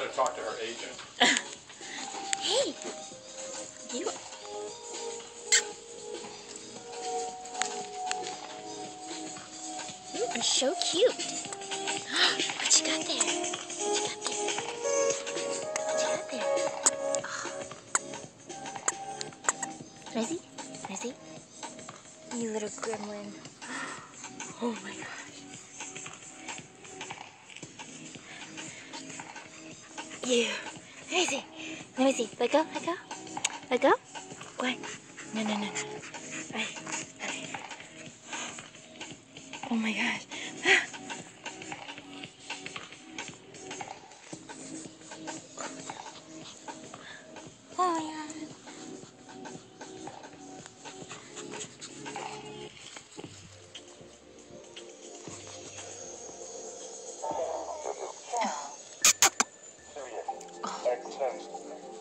talk to her agent. hey, you. You are so cute. what you got there? What you got there? What you got there? Oh. Can I see? Can I see? You little gremlin. Oh my gosh. you. Let me see. Let me see. Let go. Let go. Let go. What? No, no, no, no. Oh my gosh. Oh text.